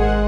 하나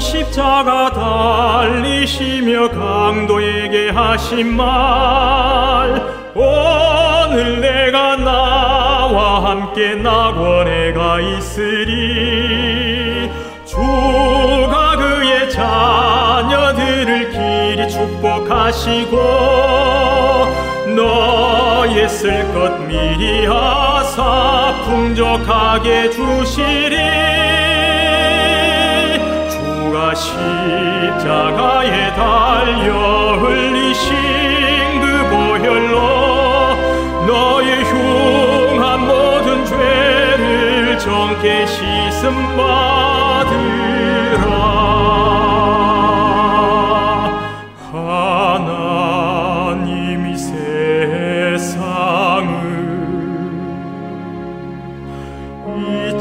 십자가 달리시며 강도에게 하신 말 오늘 내가 나와 함께 낙원에 가 있으리. 주가 그의 자녀들을 길이 축복하시고 너의 쓸 것 미리 하사 풍족하게 주시리 정케 씻음 받으라. 하나님이 세상을 이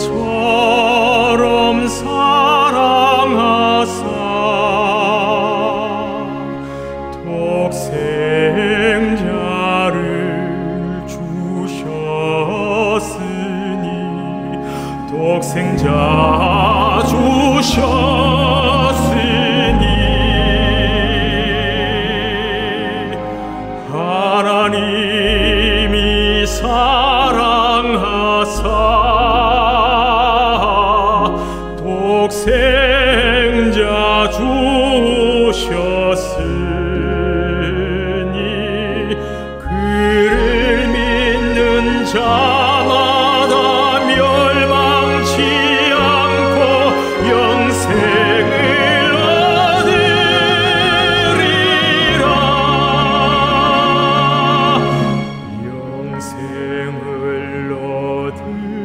생자 주셨으니 하나님이 사랑하사 독생자 주셨 생을 얻으